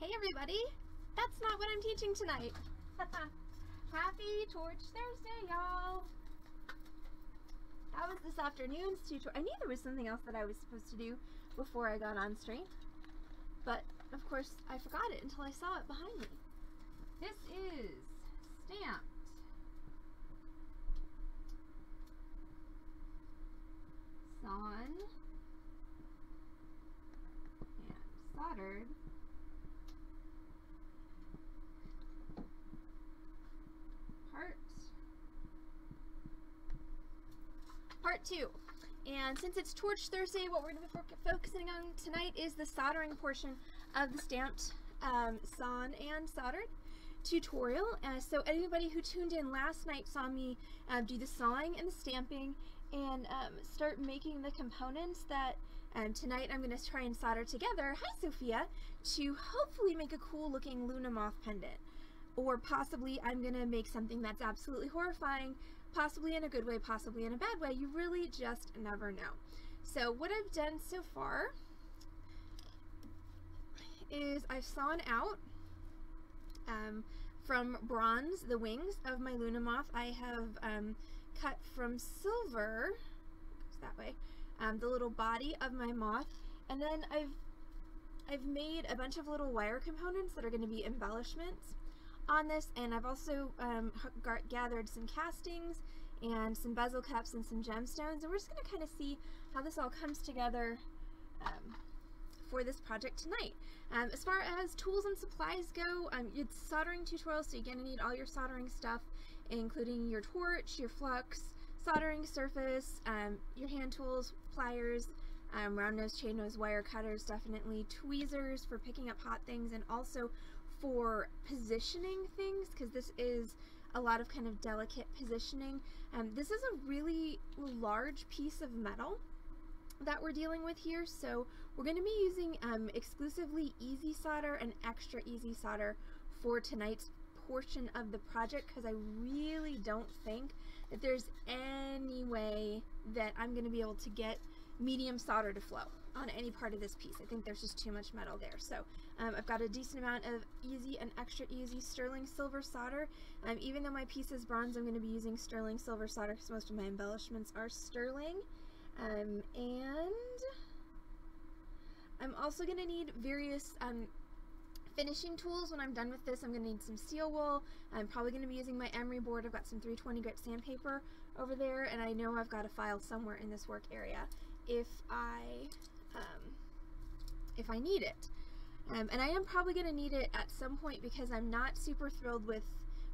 Hey everybody! That's not what I'm teaching tonight. Happy Torch Thursday, y'all! That was this afternoon's tutorial. I knew there was something else that I was supposed to do before I got on stream. But, of course, I forgot it until I saw it behind me. This is stamped sawn and soldered part part two and since it's torch thursday what we're going to be fo focusing on tonight is the soldering portion of the stamped um, sawn and soldered tutorial uh, so anybody who tuned in last night saw me uh, do the sawing and the stamping and um, start making the components that um, tonight I'm going to try and solder together, hi Sophia, to hopefully make a cool looking Luna Moth pendant. Or possibly I'm going to make something that's absolutely horrifying, possibly in a good way, possibly in a bad way. You really just never know. So what I've done so far is I've sawn out um, from bronze the wings of my Luna Moth. I have um, cut from silver, goes that way, um, the little body of my moth, and then I've I've made a bunch of little wire components that are going to be embellishments on this, and I've also um, gathered some castings and some bezel cups and some gemstones, and we're just going to kind of see how this all comes together um, for this project tonight. Um, as far as tools and supplies go, um, it's soldering tutorial, so you're going to need all your soldering stuff including your torch, your flux, soldering surface, um, your hand tools, pliers, um, round nose, chain nose, wire cutters, definitely tweezers for picking up hot things, and also for positioning things, because this is a lot of kind of delicate positioning. Um, this is a really large piece of metal that we're dealing with here, so we're going to be using um, exclusively easy solder and extra easy solder for tonight's portion of the project because I really don't think that there's any way that I'm going to be able to get medium solder to flow on any part of this piece. I think there's just too much metal there. So um, I've got a decent amount of easy and extra easy sterling silver solder. Um, even though my piece is bronze, I'm going to be using sterling silver solder because most of my embellishments are sterling. Um, and I'm also going to need various um, finishing tools, when I'm done with this, I'm going to need some steel wool. I'm probably going to be using my emery board. I've got some 320 grit sandpaper over there, and I know I've got a file somewhere in this work area if I, um, if I need it. Um, and I am probably going to need it at some point because I'm not super thrilled with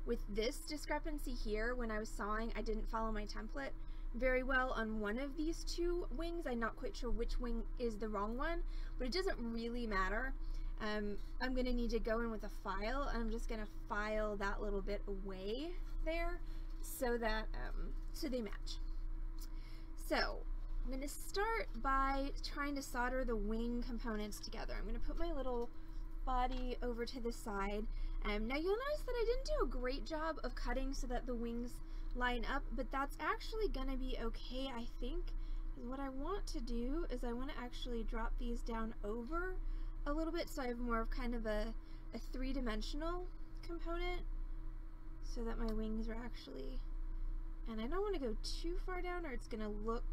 with this discrepancy here when I was sawing I didn't follow my template very well on one of these two wings I'm not quite sure which wing is the wrong one but it doesn't really matter um, I'm going to need to go in with a file. And I'm just going to file that little bit away there so that um, so they match. So I'm going to start by trying to solder the wing components together. I'm going to put my little body over to the side. Um, now you'll notice that I didn't do a great job of cutting so that the wings line up, but that's actually going to be okay, I think. What I want to do is I want to actually drop these down over a little bit so I have more of kind of a, a three-dimensional component so that my wings are actually and I don't want to go too far down or it's gonna look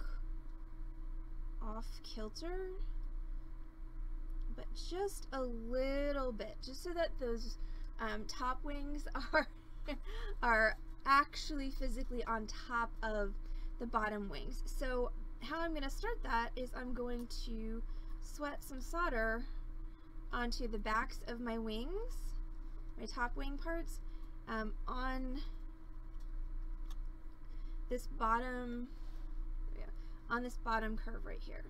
off kilter but just a little bit just so that those um, top wings are are actually physically on top of the bottom wings. So how I'm gonna start that is I'm going to sweat some solder onto the backs of my wings, my top wing parts, um, on this bottom, on this bottom curve right here.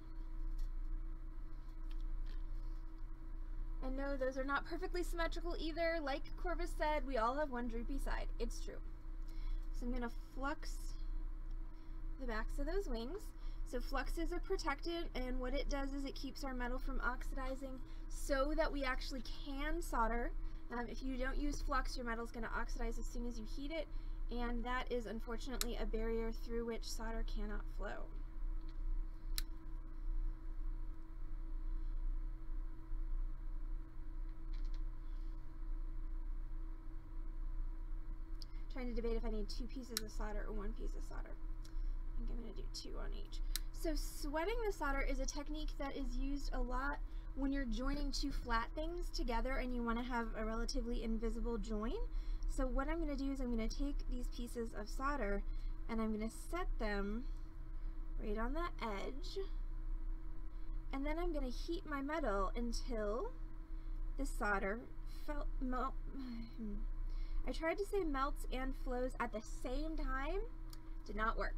And no, those are not perfectly symmetrical either. Like Corvus said, we all have one droopy side. It's true. So I'm going to flux the backs of those wings. So fluxes are protected and what it does is it keeps our metal from oxidizing so that we actually can solder. Um, if you don't use flux, your metal is going to oxidize as soon as you heat it and that is unfortunately a barrier through which solder cannot flow. Trying to debate if I need two pieces of solder or one piece of solder. I think I'm going to do two on each. So sweating the solder is a technique that is used a lot when you're joining two flat things together and you want to have a relatively invisible join. So what I'm going to do is I'm going to take these pieces of solder and I'm going to set them right on that edge and then I'm going to heat my metal until the solder felt melt. Hmm, I tried to say melts and flows at the same time. Did not work.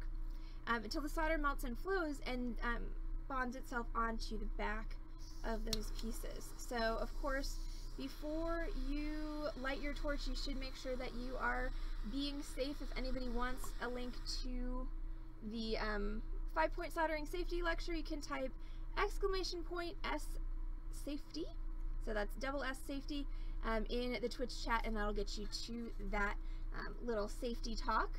Um, until the solder melts and flows and um, bonds itself onto the back of those pieces. So of course, before you light your torch, you should make sure that you are being safe. If anybody wants a link to the um, five-point soldering safety lecture, you can type exclamation point S safety. So that's double S safety um, in the Twitch chat and that'll get you to that um, little safety talk.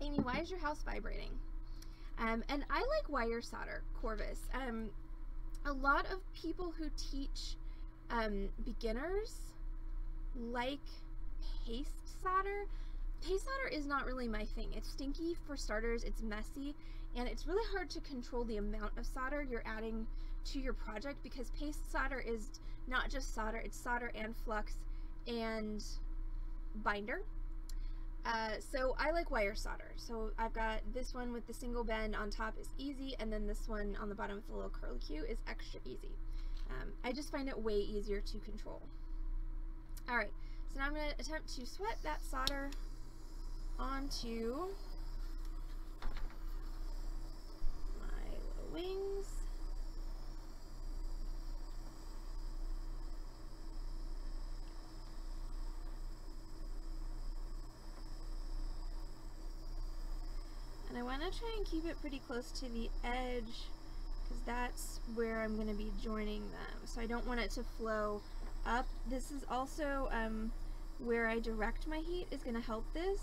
Amy, why is your house vibrating? Um, and I like wire solder, Corvus. Um, a lot of people who teach um, beginners like paste solder. Paste solder is not really my thing. It's stinky for starters, it's messy, and it's really hard to control the amount of solder you're adding to your project because paste solder is not just solder, it's solder and flux and binder. Uh, so I like wire solder. So I've got this one with the single bend on top is easy, and then this one on the bottom with the little curlicue is extra easy. Um, I just find it way easier to control. Alright, so now I'm going to attempt to sweat that solder onto my little wings. And I want to try and keep it pretty close to the edge because that's where I'm going to be joining them. So I don't want it to flow up. This is also um, where I direct my heat is going to help this.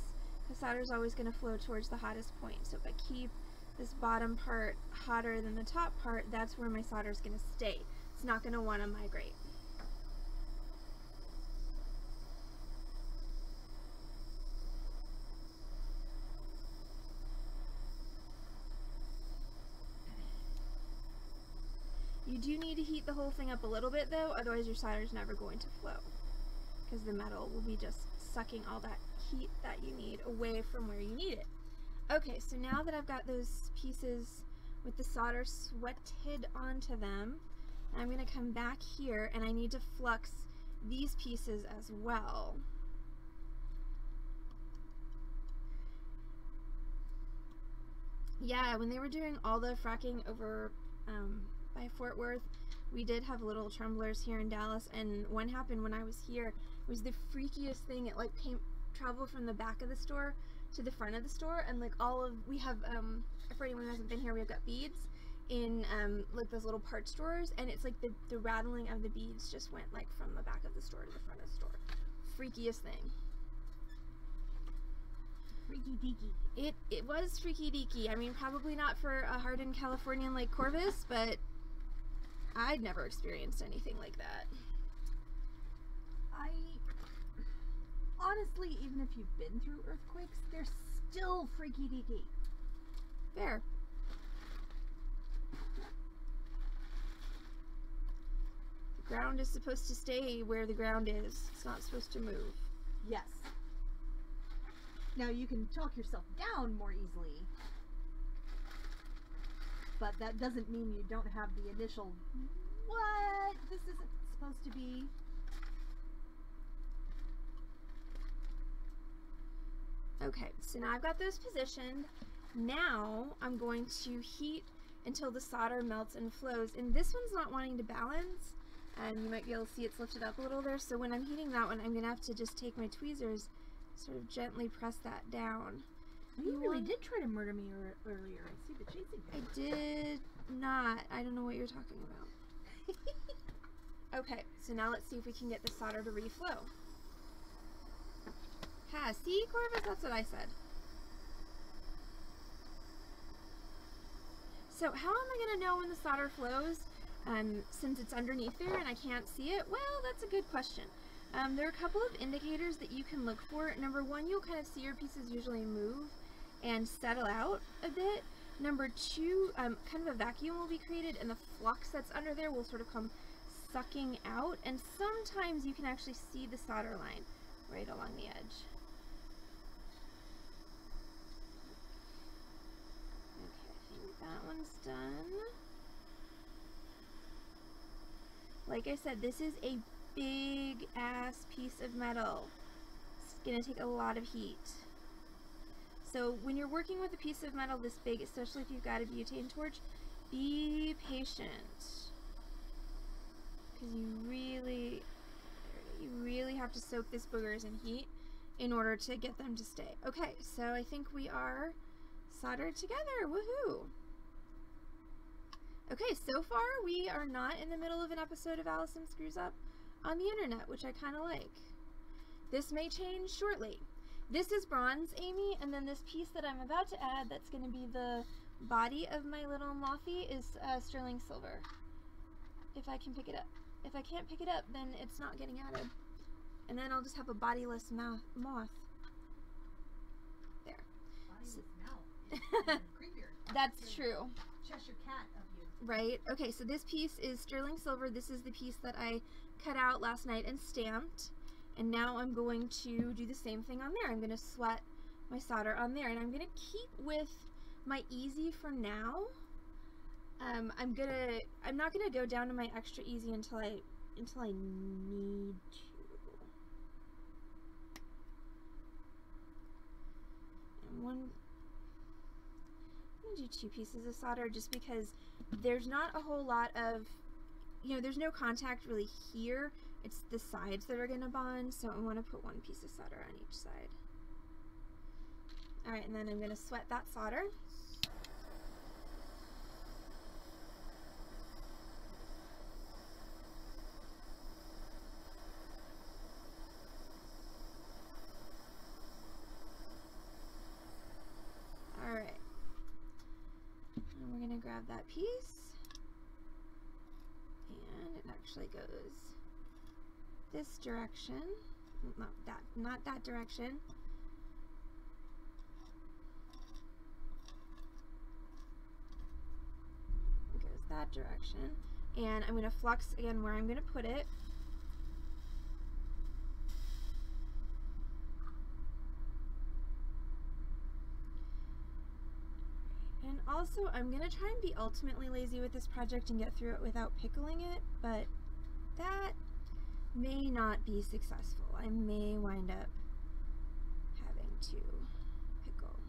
The solder is always going to flow towards the hottest point. So if I keep this bottom part hotter than the top part, that's where my solder is going to stay. It's not going to want to migrate. Do need to heat the whole thing up a little bit though, otherwise your solder is never going to flow. Because the metal will be just sucking all that heat that you need away from where you need it. Okay, so now that I've got those pieces with the solder sweated onto them, I'm going to come back here and I need to flux these pieces as well. Yeah, when they were doing all the fracking over um, by Fort Worth, we did have little tremblers here in Dallas, and one happened when I was here. It was the freakiest thing. It like came traveled from the back of the store to the front of the store, and like all of we have um for anyone who hasn't been here, we've got beads in um like those little parts stores, and it's like the the rattling of the beads just went like from the back of the store to the front of the store. Freakiest thing. Freaky deaky. It it was freaky deaky. I mean, probably not for a hardened Californian like Corvus, but I'd never experienced anything like that. I honestly, even if you've been through earthquakes, they're still freaky deaky. Fair. The ground is supposed to stay where the ground is. It's not supposed to move. Yes. Now you can talk yourself down more easily, but that doesn't mean you don't have the initial, what? This isn't supposed to be. Okay, so now I've got those positioned. Now I'm going to heat until the solder melts and flows. And this one's not wanting to balance. And you might be able to see it's lifted up a little there. So when I'm heating that one, I'm going to have to just take my tweezers, sort of gently press that down. You really did try to murder me earlier. I see the chasing. I did not. I don't know what you're talking about. Okay, so now let's see if we can get the solder to reflow. Ha, see, Corvus? That's what I said. So how am I going to know when the solder flows um, since it's underneath there and I can't see it? Well, that's a good question. Um, there are a couple of indicators that you can look for. Number one, you'll kind of see your pieces usually move and settle out a bit. Number two, um, kind of a vacuum will be created and the flux that's under there will sort of come sucking out. And sometimes you can actually see the solder line right along the edge. Okay, I think that one's done. Like I said, this is a big ass piece of metal. It's gonna take a lot of heat. So when you're working with a piece of metal this big, especially if you've got a butane torch, be patient. Because you really, you really have to soak this boogers in heat in order to get them to stay. Okay, so I think we are soldered together. Woohoo! Okay, so far we are not in the middle of an episode of Allison Screws Up on the internet, which I kind of like. This may change shortly. This is bronze, Amy, and then this piece that I'm about to add that's going to be the body of my little mothy is uh, sterling silver. If I can pick it up. If I can't pick it up, then it's not getting added. And then I'll just have a bodiless moth. moth. There. That's true. Cheshire cat of you. Right? Okay, so this piece is sterling silver. This is the piece that I cut out last night and stamped. And now I'm going to do the same thing on there. I'm going to sweat my solder on there. And I'm going to keep with my easy for now. Um, I'm gonna, I'm not gonna go down to my extra easy until I, until I need to. And one, I'm gonna do two pieces of solder just because there's not a whole lot of, you know, there's no contact really here. It's the sides that are gonna bond, so I want to put one piece of solder on each side. Alright, and then I'm gonna sweat that solder. Alright. And we're gonna grab that piece. And it actually goes this direction. Not that not that direction. It goes that direction. And I'm gonna flux again where I'm gonna put it. And also, I'm going to try and be ultimately lazy with this project and get through it without pickling it, but that may not be successful. I may wind up having to pickle.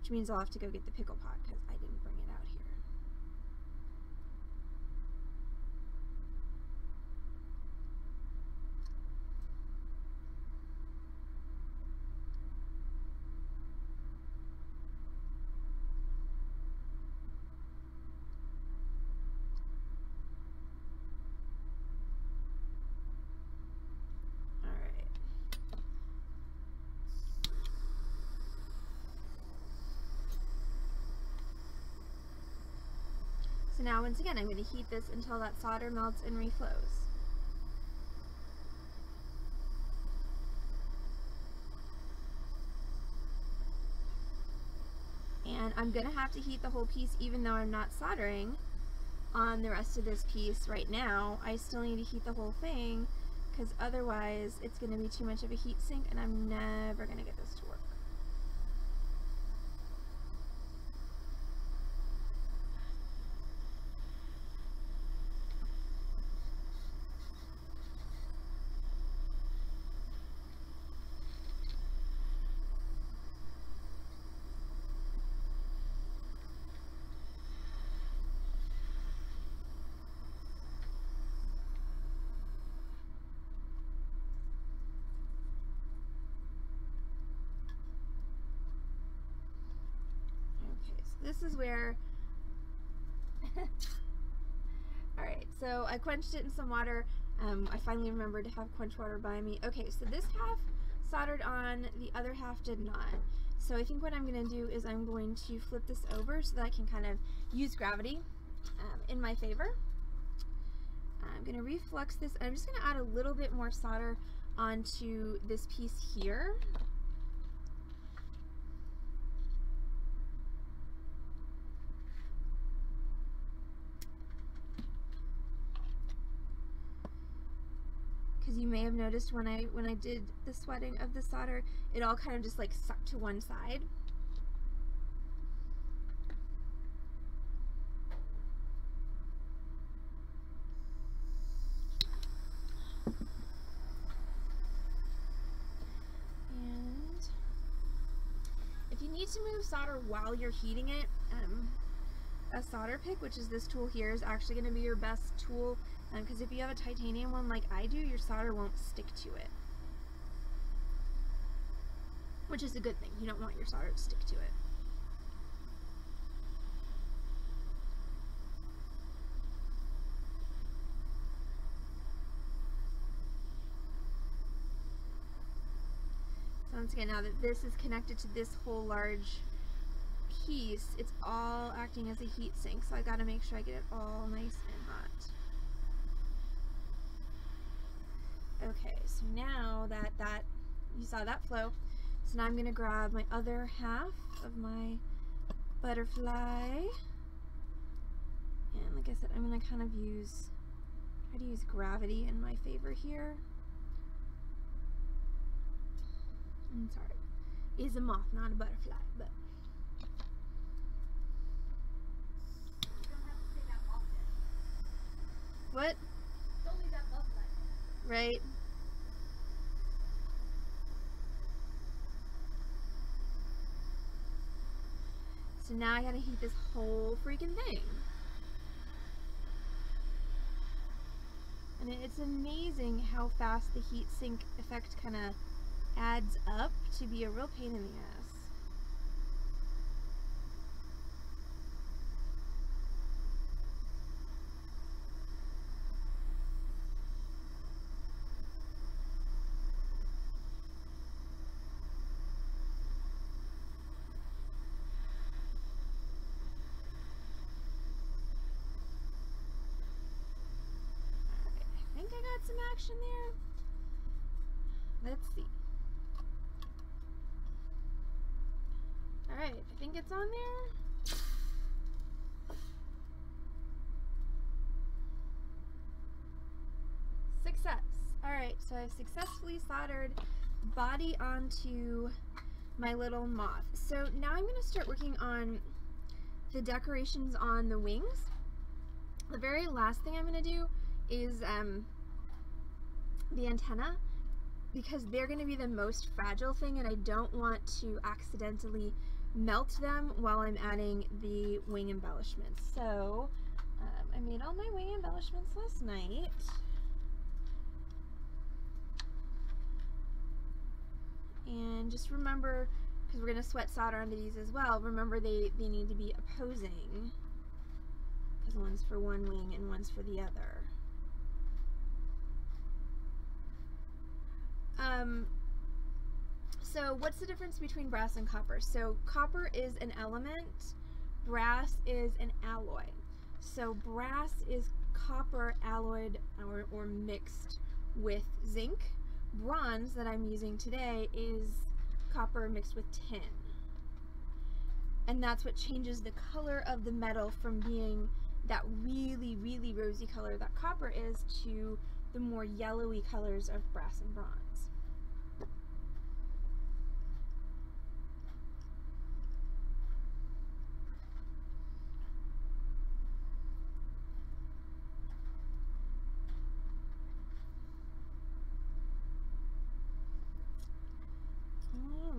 Which means I'll have to go get the pickle pot because I didn't bring it out here. Alright. So now once again I'm going to heat this until that solder melts and reflows. And I'm going to have to heat the whole piece even though I'm not soldering on the rest of this piece right now. I still need to heat the whole thing because otherwise it's going to be too much of a heat sink and I'm never going to get this to work. Okay, so this is where. Alright, so I quenched it in some water. Um, I finally remembered to have quench water by me. Okay, so this half soldered on, the other half did not. So I think what I'm going to do is I'm going to flip this over so that I can kind of use gravity um, in my favor. I'm going to reflux this. I'm just going to add a little bit more solder onto this piece here. You may have noticed when I when I did the sweating of the solder, it all kind of just like sucked to one side. And if you need to move solder while you're heating it, um, a solder pick, which is this tool here, is actually going to be your best tool because um, if you have a titanium one like I do, your solder won't stick to it. Which is a good thing. You don't want your solder to stick to it. So once again, now that this is connected to this whole large piece, it's all acting as a heat sink, so I gotta make sure I get it all nice and hot. Okay, so now that that, you saw that flow, so now I'm gonna grab my other half of my butterfly, and like I said, I'm gonna kind of use, try to use gravity in my favor here. I'm sorry, is a moth, not a butterfly, but What? Right? So now I gotta heat this whole freaking thing. And it's amazing how fast the heat sink effect kind of adds up to be a real pain in the ass. Some action there? Let's see. Alright, I think it's on there. Success. Alright, so I've successfully soldered body onto my little moth. So now I'm going to start working on the decorations on the wings. The very last thing I'm going to do is um, the antenna because they're going to be the most fragile thing and I don't want to accidentally melt them while I'm adding the wing embellishments. So um, I made all my wing embellishments last night. And just remember, because we're going to sweat solder onto these as well, remember they, they need to be opposing. Because one's for one wing and one's for the other. Um, so what's the difference between brass and copper? So copper is an element, brass is an alloy. So brass is copper alloyed or, or mixed with zinc. Bronze that I'm using today is copper mixed with tin. And that's what changes the color of the metal from being that really, really rosy color that copper is to the more yellowy colors of brass and bronze.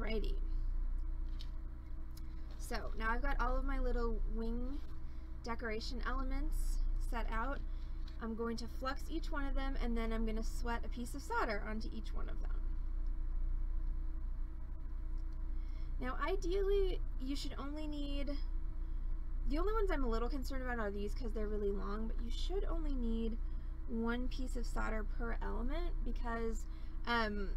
Alrighty. So now I've got all of my little wing decoration elements set out. I'm going to flux each one of them and then I'm going to sweat a piece of solder onto each one of them. Now ideally you should only need, the only ones I'm a little concerned about are these because they're really long, but you should only need one piece of solder per element because um,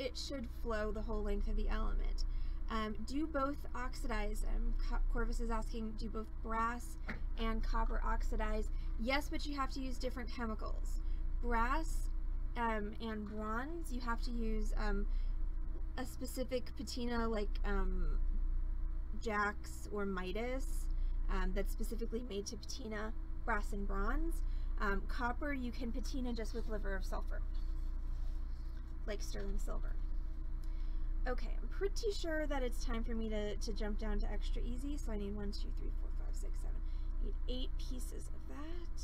it should flow the whole length of the element. Um, do both oxidize? Um, Corvus is asking, do both brass and copper oxidize. Yes, but you have to use different chemicals. Brass um, and bronze, you have to use um, a specific patina like um, Jax or Midas um, that's specifically made to patina brass and bronze. Copper, you can patina just with liver of sulfur, like sterling silver. Okay, I'm pretty sure that it's time for me to, to jump down to extra easy, so I need one, two, three, four, five, six, seven. I need eight pieces of that.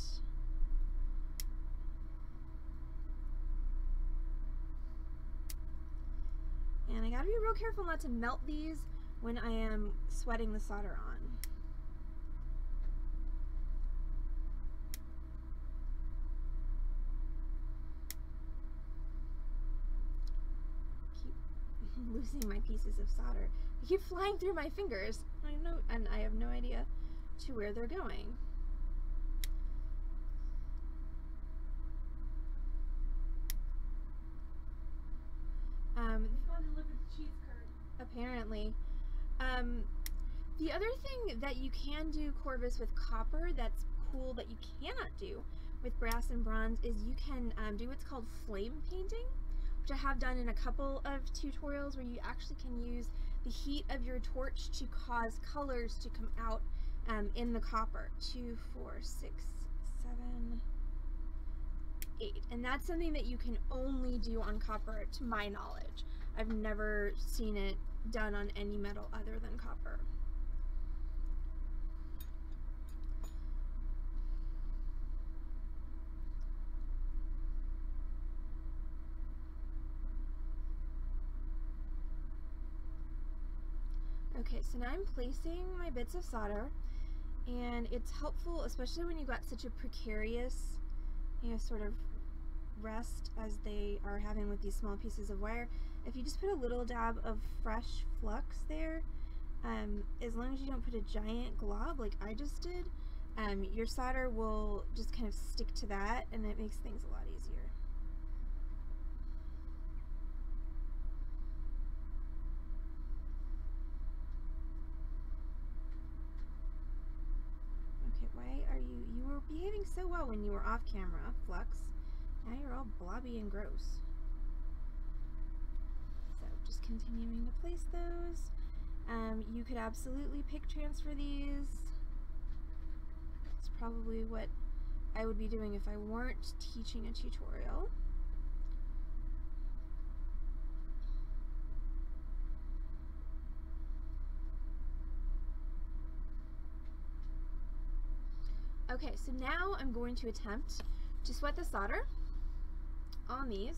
And I gotta be real careful not to melt these when I am sweating the solder on. Keep losing my pieces of solder. They keep flying through my fingers. I know, and I have no idea to where they're going. Um, apparently. Um, the other thing that you can do, Corvus, with copper that's cool that you cannot do with brass and bronze is you can um, do what's called flame painting, I have done in a couple of tutorials where you actually can use the heat of your torch to cause colors to come out um, in the copper. Two, four, six, seven, eight. And that's something that you can only do on copper, to my knowledge. I've never seen it done on any metal other than copper. Okay, so now I'm placing my bits of solder and it's helpful especially when you've got such a precarious you know sort of rest as they are having with these small pieces of wire. If you just put a little dab of fresh flux there um, as long as you don't put a giant glob like I just did um, your solder will just kind of stick to that and it makes things a lot easier okay why are you you were behaving so well when you were off camera flux now you're all blobby and gross So just continuing to place those. Um, you could absolutely pick transfer these. It's probably what I would be doing if I weren't teaching a tutorial. Okay, so now I'm going to attempt to sweat the solder on these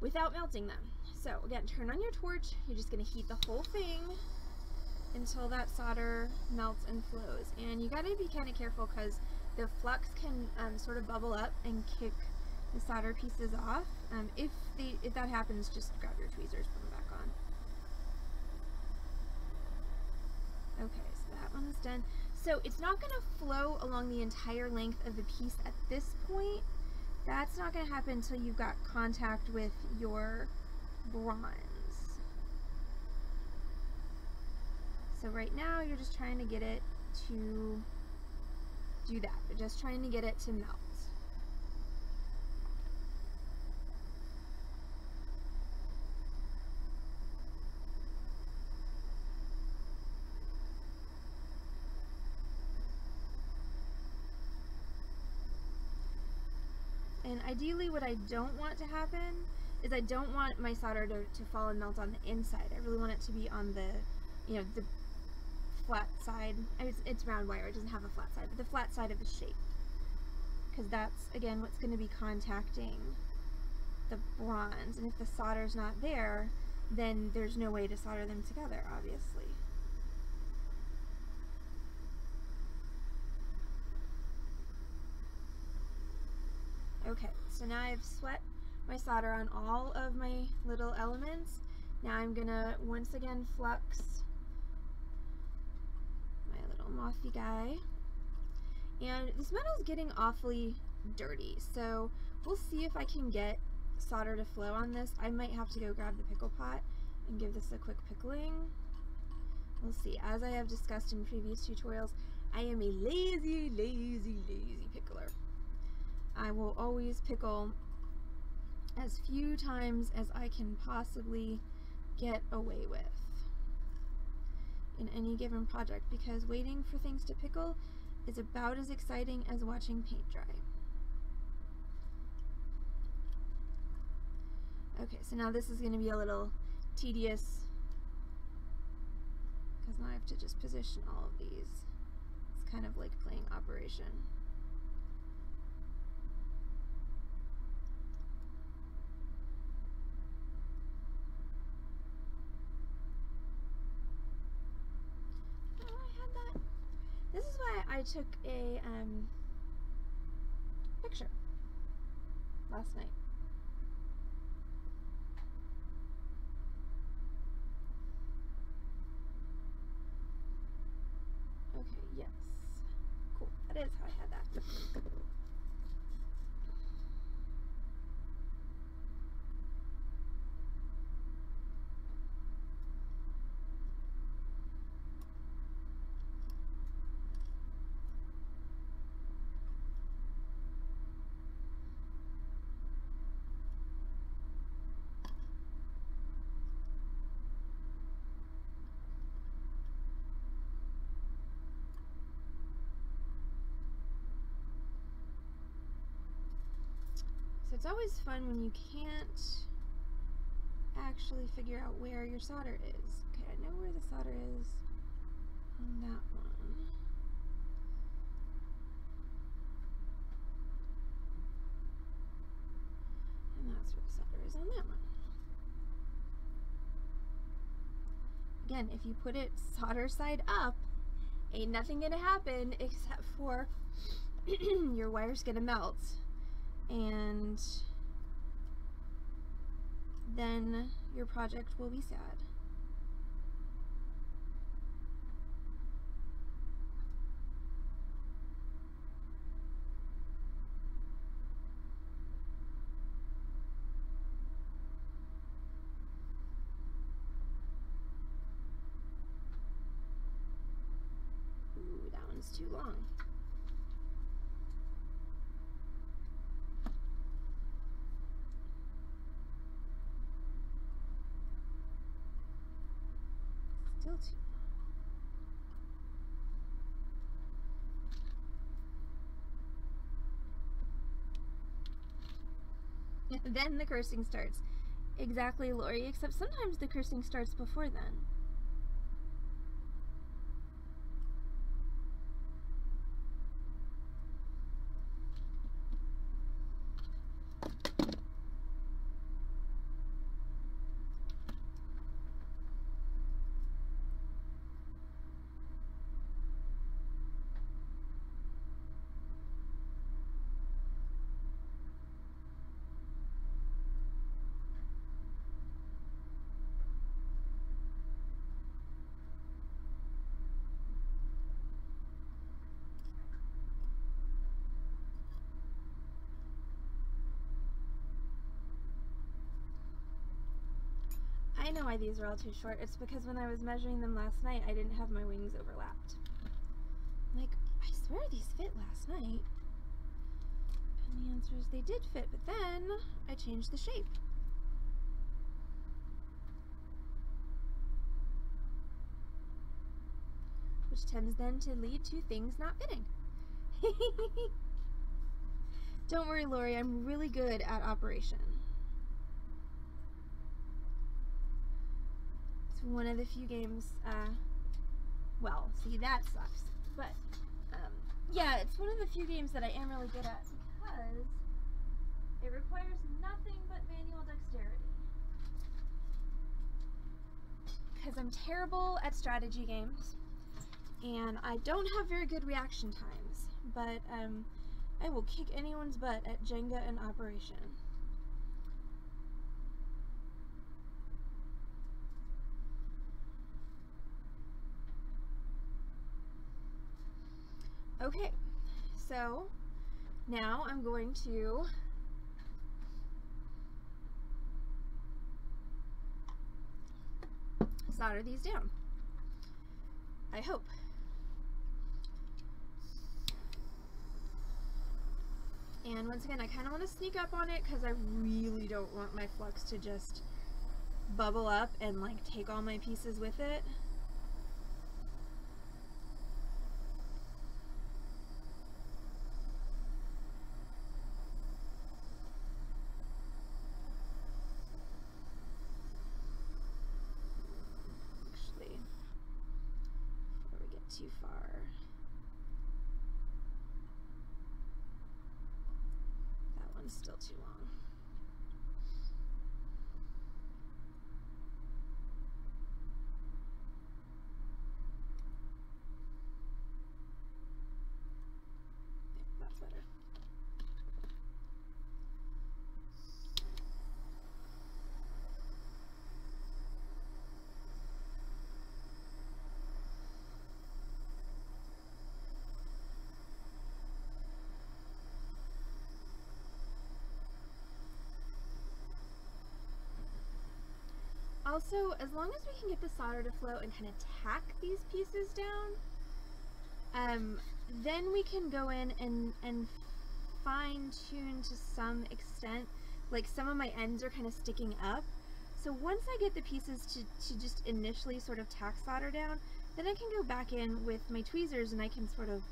without melting them. So again, turn on your torch. You're just going to heat the whole thing until that solder melts and flows. And you got to be kind of careful because the flux can um, sort of bubble up and kick the solder pieces off. Um, if, they, if that happens, just grab your tweezers, put them back on. Okay, so that one is done. So it's not going to flow along the entire length of the piece at this point that's not going to happen until you've got contact with your bronze. So right now you're just trying to get it to do that. You're just trying to get it to melt. And ideally what I don't want to happen is I don't want my solder to, to fall and melt on the inside. I really want it to be on the, you know, the flat side. It's, it's round wire, it doesn't have a flat side, but the flat side of the shape. Because that's, again, what's going to be contacting the bronze. And if the solder's not there, then there's no way to solder them together, obviously. Okay, so now I've sweat my solder on all of my little elements. Now I'm gonna once again flux my little mothy guy. And this metal is getting awfully dirty, so we'll see if I can get solder to flow on this. I might have to go grab the pickle pot and give this a quick pickling. We'll see. As I have discussed in previous tutorials, I am a lazy, lazy, lazy pickler. I will always pickle as few times as I can possibly get away with in any given project because waiting for things to pickle is about as exciting as watching paint dry. Okay, so now this is going to be a little tedious because now I have to just position all of these. It's kind of like playing Operation. Oh, I had that. This is why I took a um, picture last night. Okay, yes. Cool. That is how I had that. It's always fun when you can't actually figure out where your solder is. Okay, I know where the solder is on that one. And that's where the solder is on that one. Again, if you put it solder side up, ain't nothing gonna happen except for your wire's gonna melt and then your project will be sad. Ooh, that one's too long. Still too long. Then the cursing starts. Exactly, Lori, except sometimes the cursing starts before then. I know why these are all too short. It's because when I was measuring them last night, I didn't have my wings overlapped. Like, I swear these fit last night. And the answer is they did fit, but then I changed the shape. Which tends then to lead to things not fitting. Don't worry, Lori, I'm really good at operation. One of the few games, uh, well, see, that sucks. But, um, yeah, it's one of the few games that I am really good at because it requires nothing but manual dexterity. Because I'm terrible at strategy games, and I don't have very good reaction times, but, um, I will kick anyone's butt at Jenga and Operation. Okay, so now I'm going to solder these down. I hope. And once again, I kind of want to sneak up on it because I really don't want my flux to just bubble up and like take all my pieces with it. Still too long. There, that's better. Also, as long as we can get the solder to flow and kind of tack these pieces down, um, then we can go in and, and fine tune to some extent. Like some of my ends are kind of sticking up. So once I get the pieces to, to just initially sort of tack solder down, then I can go back in with my tweezers and I can sort of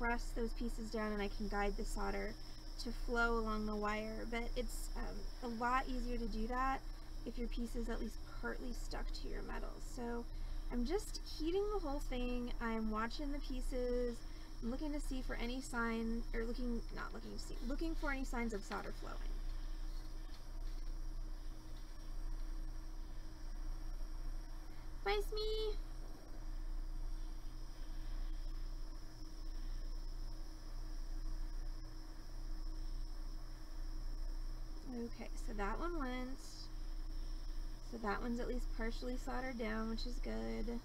press those pieces down and I can guide the solder to flow along the wire. But it's um, a lot easier to do that if your piece is at least partly stuck to your metal. So I'm just heating the whole thing. I'm watching the pieces. I'm looking to see for any sign, or looking, not looking to see, looking for any signs of solder flowing. Bye, Smee! Okay, so that one went. So that one's at least partially soldered down, which is good.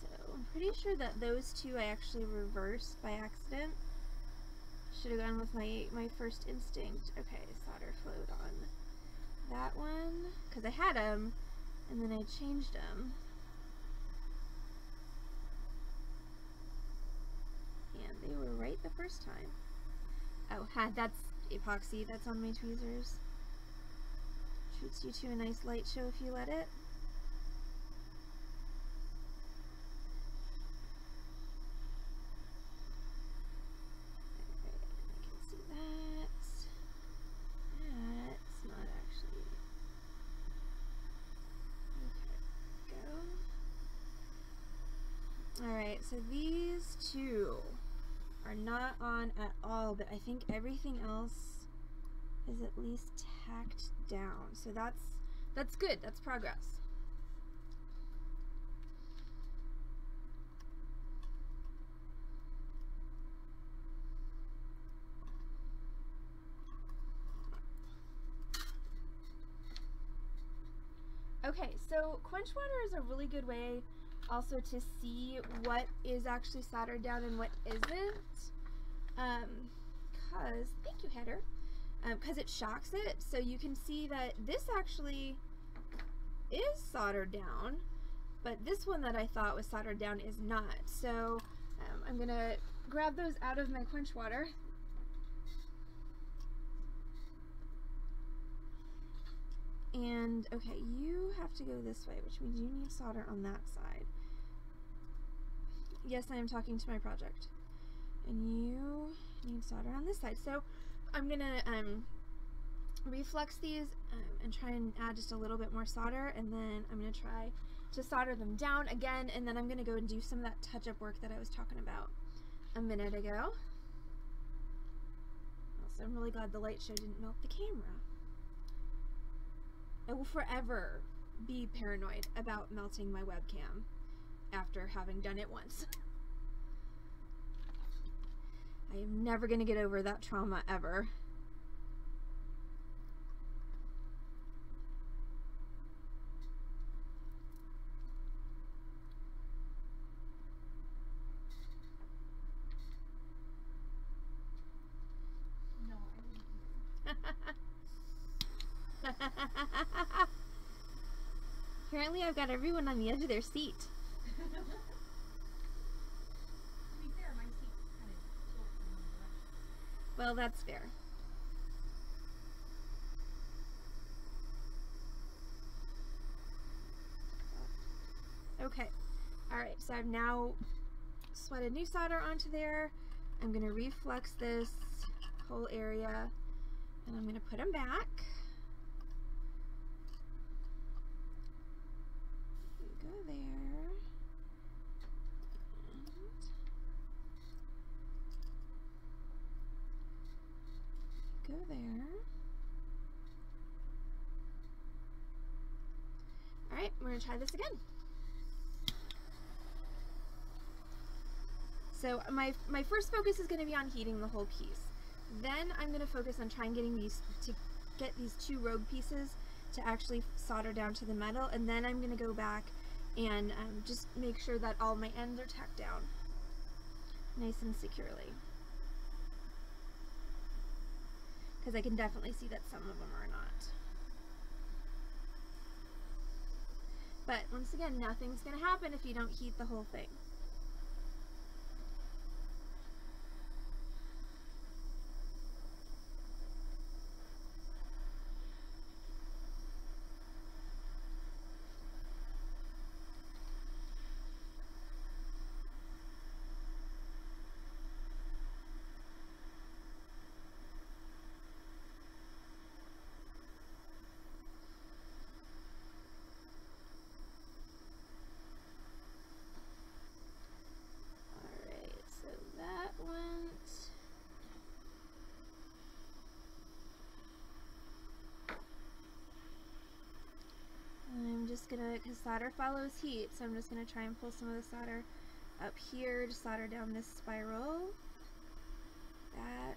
So I'm pretty sure that those two I actually reversed by accident. Should have gone with my my first instinct. Okay, solder flowed on that one because I had them, and then I changed them. And they were right the first time. Oh, ha, that's epoxy. That's on my tweezers. Treats you to a nice light show if you let it. Alright, I can see that. That's not actually. Okay, go. Alright, so these two are not on at all, but I think everything else is at least tacked down. So that's that's good. That's progress. Okay, so quench water is a really good way also to see what is actually soldered down and what isn't. Um, cause, thank you Heather, um, cause it shocks it. So you can see that this actually is soldered down, but this one that I thought was soldered down is not. So um, I'm gonna grab those out of my quench water. And okay, you have to go this way, which means you need solder on that side. Yes, I am talking to my project. And you need solder on this side. So I'm gonna um, reflux these um, and try and add just a little bit more solder and then I'm gonna try to solder them down again and then I'm gonna go and do some of that touch-up work that I was talking about a minute ago. Also, I'm really glad the light show didn't melt the camera. I will forever be paranoid about melting my webcam after having done it once. I am never going to get over that trauma ever. Apparently I've got everyone on the edge of their seat. Well, that's fair. Okay. Alright, so I've now sweated new solder onto there. I'm going to reflux this whole area and I'm going to put them back. You go there. And go there. Alright, we're going to try this again. So my, my first focus is going to be on heating the whole piece. Then I'm going to focus on trying getting these to get these two rogue pieces to actually solder down to the metal and then I'm going to go back and um, just make sure that all my ends are tacked down nice and securely. Because I can definitely see that some of them are not. But once again, nothing's going to happen if you don't heat the whole thing. Alright, so that went. I'm just gonna, because solder follows heat, so I'm just gonna try and pull some of the solder up here to solder down this spiral. That.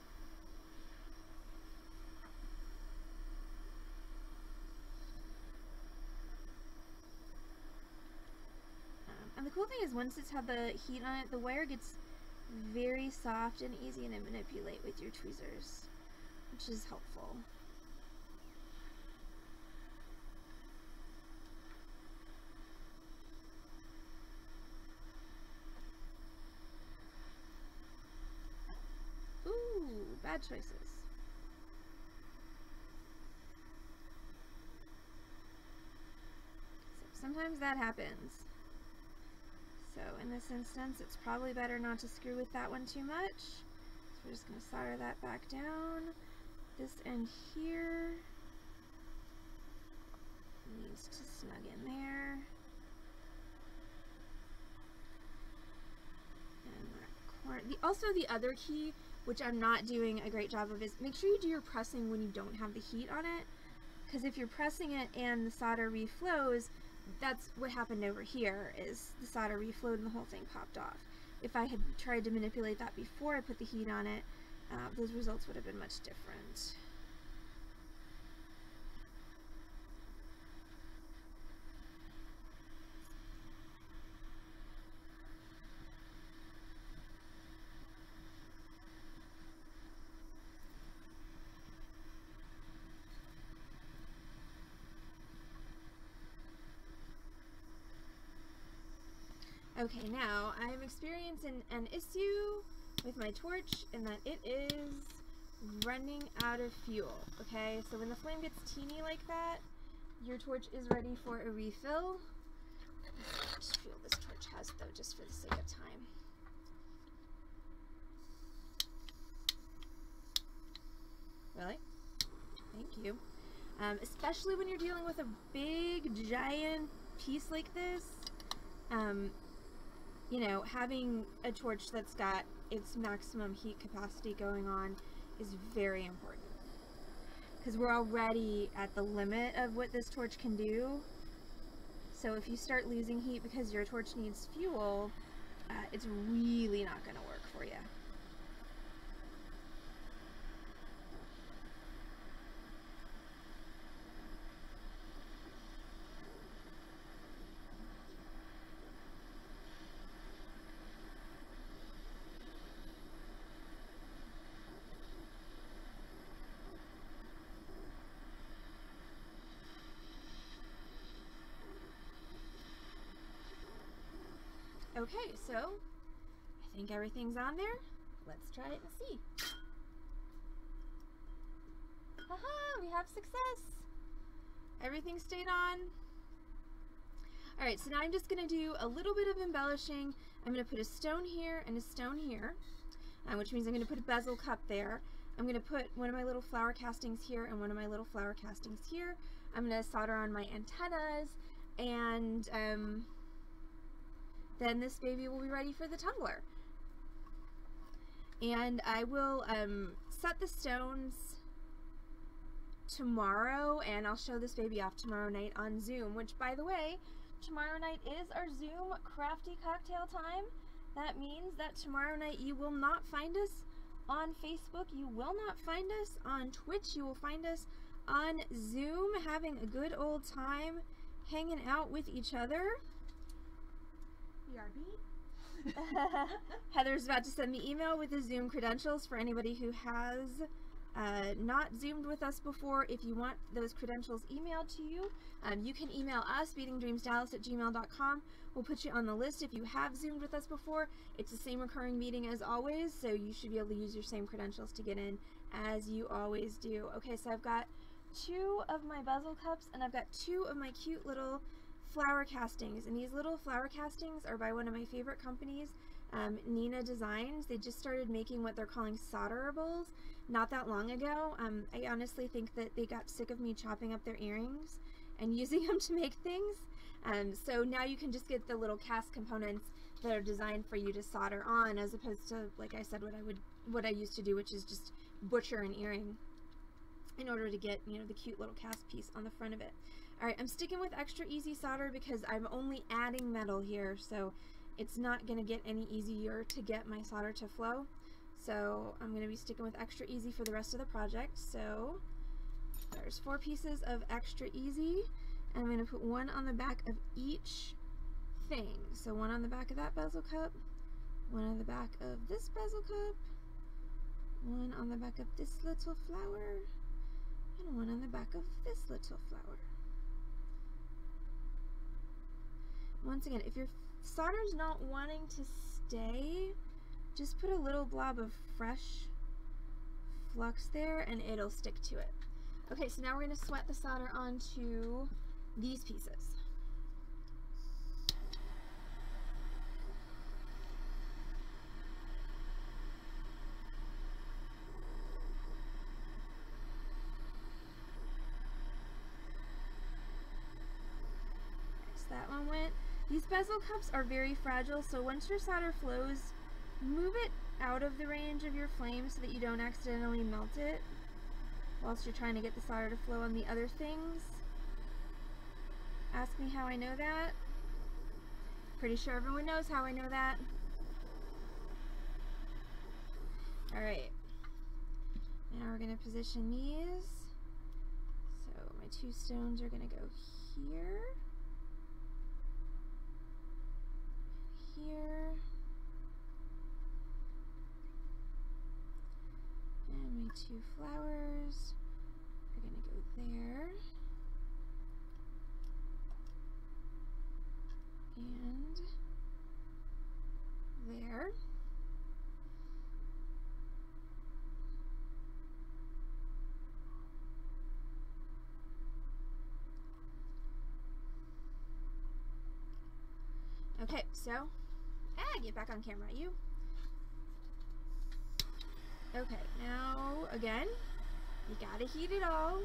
Um, and the cool thing is once it's had the heat on it, the wire gets very soft and easy to manipulate with your tweezers, which is helpful. Bad choices. So sometimes that happens. So in this instance, it's probably better not to screw with that one too much. So we're just going to solder that back down. This end here needs to snug in there. And that corner. The, also, the other key, which I'm not doing a great job of, is make sure you do your pressing when you don't have the heat on it. Because if you're pressing it and the solder reflows, that's what happened over here is the solder reflowed and the whole thing popped off. If I had tried to manipulate that before I put the heat on it, uh, those results would have been much different. Okay, now I'm experiencing an issue with my torch in that it is running out of fuel. Okay, so when the flame gets teeny like that, your torch is ready for a refill. How fuel this torch has though, just for the sake of time. Really? Thank you. Um, especially when you're dealing with a big, giant piece like this. Um, you know, having a torch that's got its maximum heat capacity going on is very important. Because we're already at the limit of what this torch can do. So if you start losing heat because your torch needs fuel, uh, it's really not going to work for you. So I think everything's on there. Let's try it and see. Haha, we have success. Everything stayed on. Alright, so now I'm just going to do a little bit of embellishing. I'm going to put a stone here and a stone here, uh, which means I'm going to put a bezel cup there. I'm going to put one of my little flower castings here and one of my little flower castings here. I'm to solder on my antennas and um, then this baby will be ready for the tumbler. And I will um, set the stones tomorrow and I'll show this baby off tomorrow night on Zoom, which by the way, tomorrow night is our Zoom crafty cocktail time. That means that tomorrow night you will not find us on Facebook, you will not find us on Twitch, you will find us on Zoom having a good old time hanging out with each other. BRB. Heather's about to send me email with the Zoom credentials for anybody who has uh, not Zoomed with us before. If you want those credentials emailed to you, um, you can email us, beadingdreamsdallas at gmail.com. We'll put you on the list if you have Zoomed with us before. It's the same recurring meeting as always, so you should be able to use your same credentials to get in as you always do. Okay, so I've got two of my bezel cups and I've got two of my cute little flower castings and these little flower castings are by one of my favorite companies um, Neenah Designs. They just started making what they're calling solderables not that long ago. Um, I honestly think that they got sick of me chopping up their earrings and using them to make things. Um, so now you can just get the little cast components that are designed for you to solder on as opposed to like I said what I would what I used to do which is just butcher an earring in order to get, you know, the cute little cast piece on the front of it. Alright, I'm sticking with extra easy solder because I'm only adding metal here, so it's not going to get any easier to get my solder to flow. So I'm going to be sticking with extra easy for the rest of the project. So there's four pieces of extra easy, and I'm going to put one on the back of each thing. So one on the back of that bezel cup, one on the back of this bezel cup, one on the back of this little flower, and one on the back of this little flower. Once again, if your solder's not wanting to stay, just put a little blob of fresh flux there and it'll stick to it. Okay, so now we're going to sweat the solder onto these pieces. that one went. Bezel cups are very fragile, so once your solder flows, move it out of the range of your flame so that you don't accidentally melt it whilst you're trying to get the solder to flow on the other things. Ask me how I know that. Pretty sure everyone knows how I know that. Alright. Now we're going to position these. So my two stones are going to go here. Here. And my two flowers are going to go there. And there. Okay, so Ah, get back on camera, you. Okay, now, again, you gotta heat it all.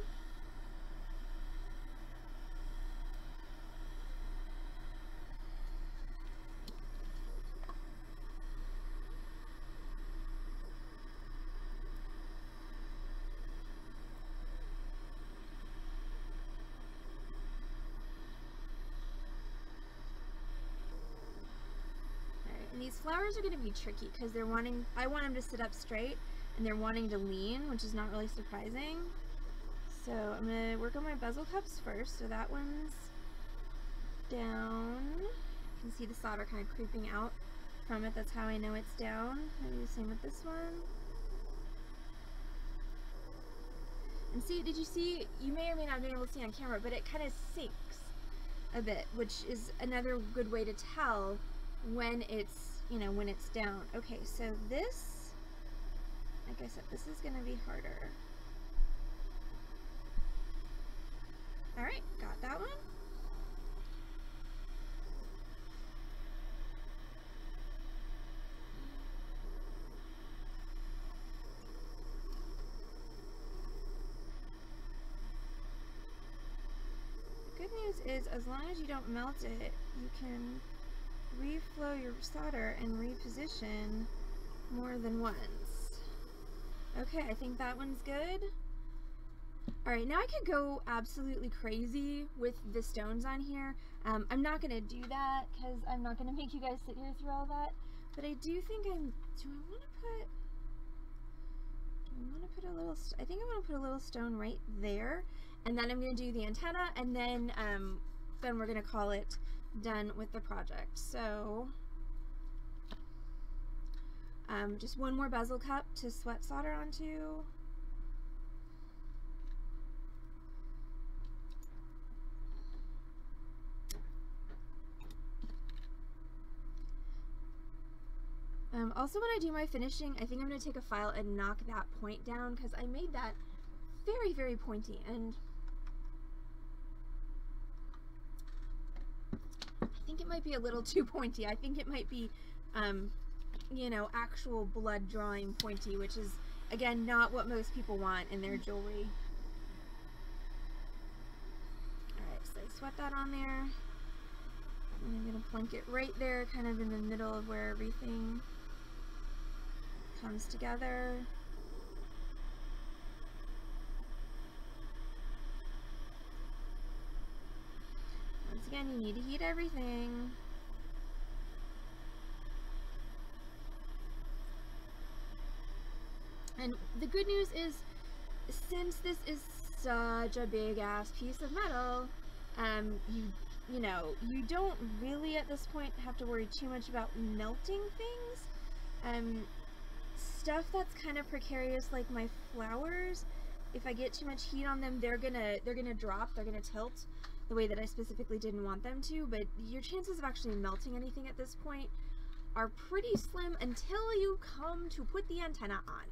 these flowers are going to be tricky because they're wanting, I want them to sit up straight and they're wanting to lean, which is not really surprising. So I'm going to work on my bezel cups first. So that one's down. You can see the solder kind of creeping out from it. That's how I know it's down. Maybe the same with this one. And see, did you see, you may or may not have been able to see on camera, but it kind of sinks a bit, which is another good way to tell when it's, you know, when it's down. Okay, so this, like I said, this is going to be harder. All right, got that one. Good news is as long as you don't melt it, you can reflow your solder and reposition more than once. Okay, I think that one's good. Alright, now I could go absolutely crazy with the stones on here. Um, I'm not to do that because I'm not to make you guys sit here through all that. But I do think I'm... Do I want to put... I want to put a little... I think I want to put a little stone right there. And then I'm to do the antenna. And then, um, then we're to call it done with the project. So... Um, just one more bezel cup to sweat solder onto. Um, also, when I do my finishing, I think I'm going to take a file and knock that point down because I made that very, very pointy. And think it might be a little too pointy. I think it might be, um, you know, actual blood drawing pointy, which is, again, not what most people want in their jewelry. Alright, so I sweat that on there. And I'm going to plunk it right there, kind of in the middle of where everything comes together. Once again, you need to heat everything. And the good news is, since this is such a big ass piece of metal, um, you you know, you don't really at this point have to worry too much about melting things. Um, stuff that's kind of precarious like my flowers if I get too much heat on them they're gonna they're gonna drop they're gonna tilt the way that I specifically didn't want them to but your chances of actually melting anything at this point are pretty slim until you come to put the antenna on.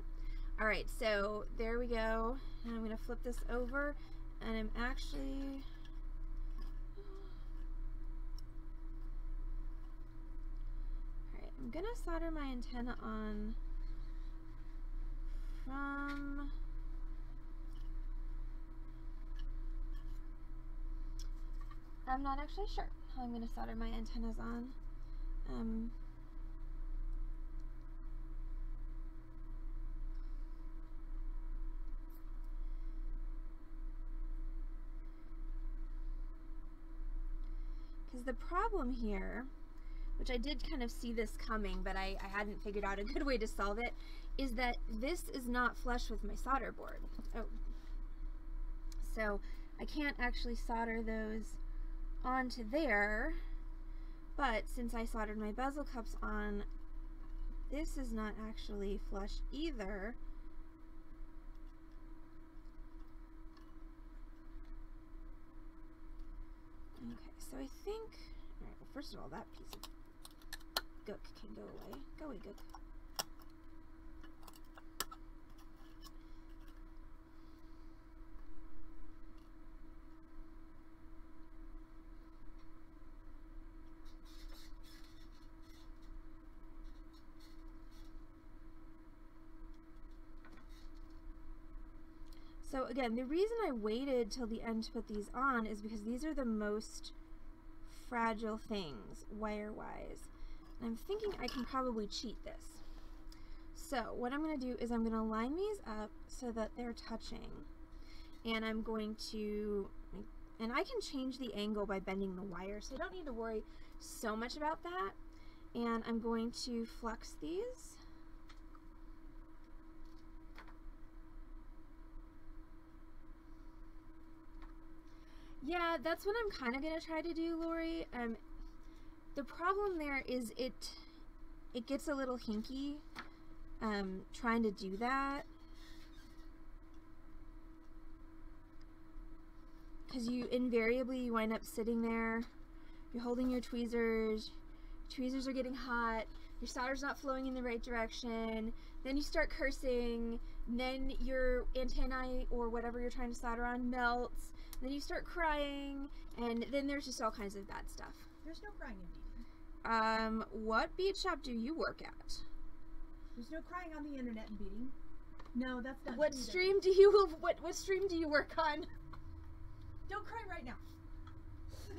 Alright so there we go. And I'm gonna flip this over and I'm actually Alright, I'm gonna solder my antenna on from I'm not actually sure how I'm going to solder my antennas on. Um, because the problem here, which I did kind of see this coming, but I, I hadn't figured out a good way to solve it, is that this is not flush with my solder board. Oh. So I can't actually solder those onto there, but since I soldered my bezel cups on, this is not actually flush either. Okay, so I think, alright, well first of all, that piece of gook can go away. Go away, gook. So again, the reason I waited till the end to put these on is because these are the most fragile things wire-wise. I'm thinking I can probably cheat this. So what I'm going to do is I'm going to line these up so that they're touching. And I'm going to, and I can change the angle by bending the wire, so I don't need to worry so much about that. And I'm going to flux these. Yeah, that's what I'm kind of going to try to do, Lori. Um, the problem there is it it gets a little hinky um, trying to do that. Because you invariably you wind up sitting there, you're holding your tweezers, tweezers are getting hot, your solder's not flowing in the right direction, then you start cursing, then your antennae or whatever you're trying to solder on melts, then you start crying, and then there's just all kinds of bad stuff. There's no crying in beading. Um, what bead shop do you work at? There's no crying on the internet and beading. No, that's not What stream do you what what stream do you work on? Don't cry right now.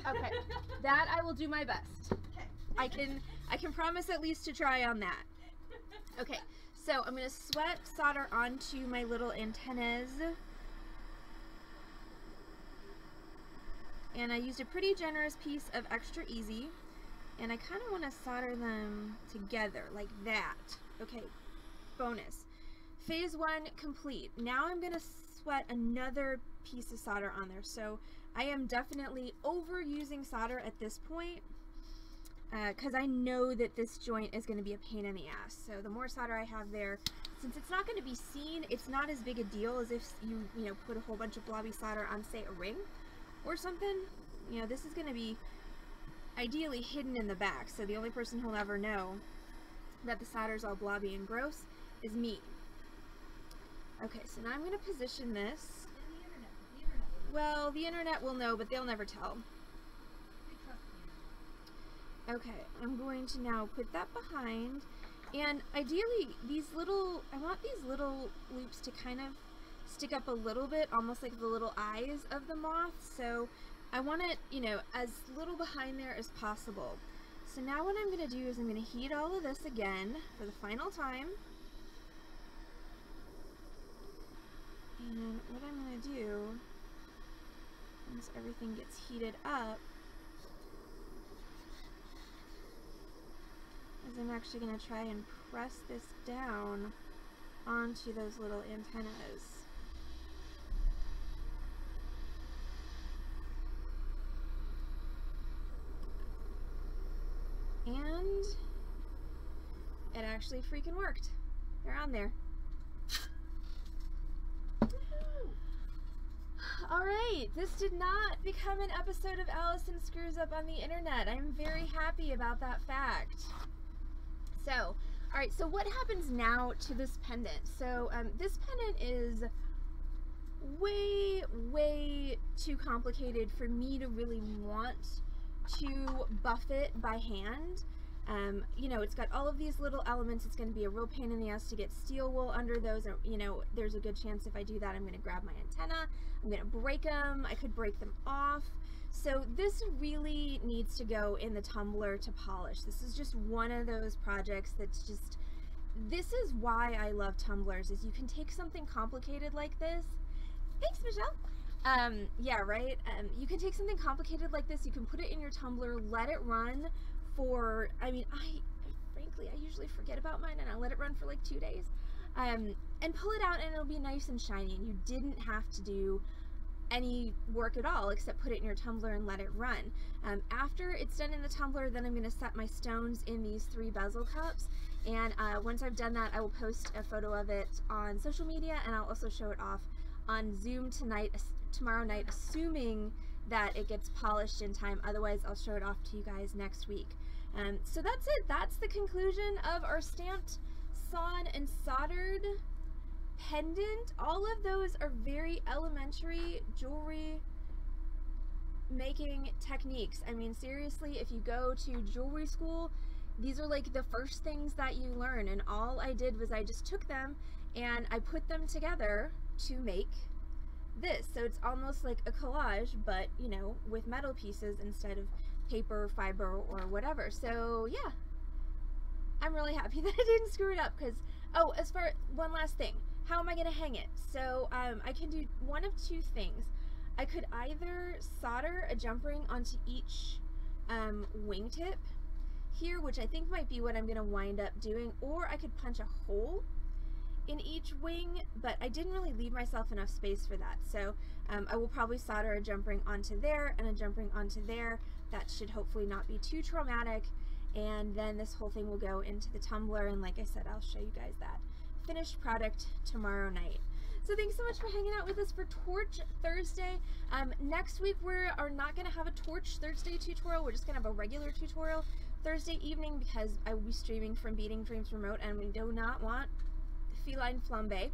Okay. That I will do my best. Okay. I can I can promise at least to try on that. Okay, so I'm gonna sweat solder onto my little antennas. And I used a pretty generous piece of extra easy. And I kind of want to solder them together like that. Okay, bonus. Phase one complete. Now I'm going to sweat another piece of solder on there. So I am definitely overusing solder at this point Uh, because I know that this joint is going to be a pain in the ass. So the more solder I have there, since it's not going to be seen, it's not as big a deal as if you, you know, put a whole bunch of blobby solder on, say, a ring or something. You know, this is going to be ideally hidden in the back, so the only person who'll ever know that the solder's all blobby and gross is me. Okay, so now I'm going to position this. Well, the internet will know, but they'll never tell. I trust the internet. Okay, I'm going to now put that behind. And ideally, these little, I want these little loops to kind of stick up a little bit, almost like the little eyes of the moth. So I want it, you know, as little behind there as possible. So now what I'm going to do is I'm going to heat all of this again for the final time. And what I'm going to do, once everything gets heated up, is I'm actually going to try and press this down onto those little antennas. And it actually freaking worked. They're on there. Alright, this did not become an episode of Allison Screws Up on the Internet. I'm very happy about that fact. So, alright, so what happens now to this pendant? So, um, this pendant is way, way too complicated for me to really want to buff it by hand. Um, you know, it's got all of these little elements. It's going to be a real pain in the ass to get steel wool under those. Or, you know, there's a good chance if I do that, I'm going to grab my antenna. I'm going to break them. I could break them off. So this really needs to go in the tumbler to polish. This is just one of those projects that's just, this is why I love tumblers, is you can take something complicated like this. Thanks, Michelle. Um, yeah, right? Um, you can take something complicated like this, you can put it in your tumbler, let it run for, I mean, I, frankly, I usually forget about mine and I let it run for like two days. Um, and pull it out and it'll be nice and shiny and you didn't have to do any work at all except put it in your tumbler and let it run. Um, after it's done in the tumbler, then I'm going to set my stones in these three bezel cups. And uh, once I've done that, I will post a photo of it on social media and I'll also show it off on Zoom tonight, tomorrow night, assuming that it gets polished in time. Otherwise, I'll show it off to you guys next week. Um, so that's it. That's the conclusion of our stamped, sawn, and soldered pendant. All of those are very elementary jewelry making techniques. I mean, seriously, if you go to jewelry school, these are like the first things that you learn. And all I did was I just took them and I put them together to make this. So it's almost like a collage, but you know, with metal pieces instead of paper, fiber, or whatever. So yeah, I'm really happy that I didn't screw it up because, oh, as far, one last thing. How am I going to hang it? So um, I can do one of two things. I could either solder a jump ring onto each um, wingtip here, which I think might be what I'm going to wind up doing, or I could punch a hole in each wing, but I didn't really leave myself enough space for that. So um, I will probably solder a jump ring onto there and a jump ring onto there. That should hopefully not be too traumatic. And then this whole thing will go into the tumbler. And like I said, I'll show you guys that finished product tomorrow night. So thanks so much for hanging out with us for Torch Thursday. Um, next week we are not going to have a Torch Thursday tutorial. We're just going to have a regular tutorial Thursday evening because I will be streaming from Beading Dreams Remote and we do not want feline flambe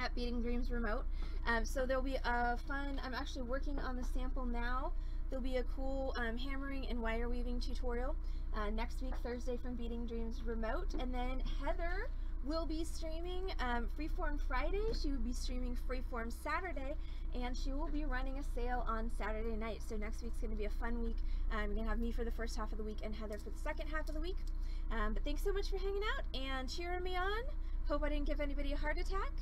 at Beading Dreams Remote. Um, so there'll be a fun, I'm actually working on the sample now. There'll be a cool um, hammering and wire weaving tutorial uh, next week, Thursday from Beading Dreams Remote. And then Heather will be streaming um, Freeform Friday. She will be streaming Freeform Saturday. And she will be running a sale on Saturday night. So next week's going to be a fun week. Um, you're going to have me for the first half of the week and Heather for the second half of the week. Um, but thanks so much for hanging out and cheering me on. Hope I didn't give anybody a heart attack.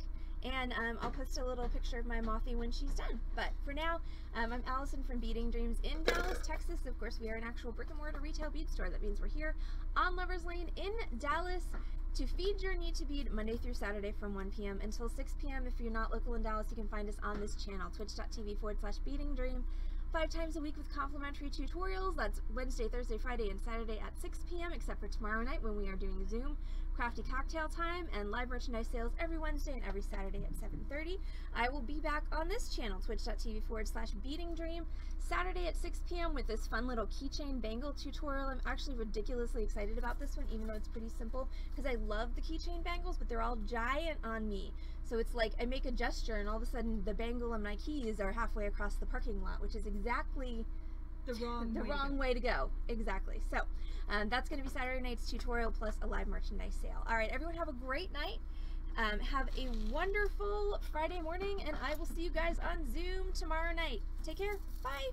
And um, I'll post a little picture of my Mothy when she's done. But for now, um, I'm Allison from Beading Dreams in Dallas, Texas. Of course, we are an actual brick and mortar retail bead store. That means we're here on Lover's Lane in Dallas to feed your need to bead Monday through Saturday from 1 p.m. until 6 p.m. If you're not local in Dallas, you can find us on this channel, twitch.tv forward slash beading dream. Five times a week with complimentary tutorials. That's Wednesday, Thursday, Friday, and Saturday at 6 p.m., except for tomorrow night when we are doing Zoom crafty cocktail time and live merchandise sales every Wednesday and every Saturday at 7.30. I will be back on this channel, twitch.tv forward slash beading dream, Saturday at 6 p.m. with this fun little keychain bangle tutorial. I'm actually ridiculously excited about this one, even though it's pretty simple, because I love the keychain bangles, but they're all giant on me. So it's like I make a gesture and all of a sudden the bangle and my keys are halfway across the parking lot, which is exactly the wrong the way wrong to go. way to go. Exactly. So um, that's going to be Saturday night's tutorial plus a live merchandise sale. All right, everyone have a great night. Um, have a wonderful Friday morning, and I will see you guys on Zoom tomorrow night. Take care. Bye.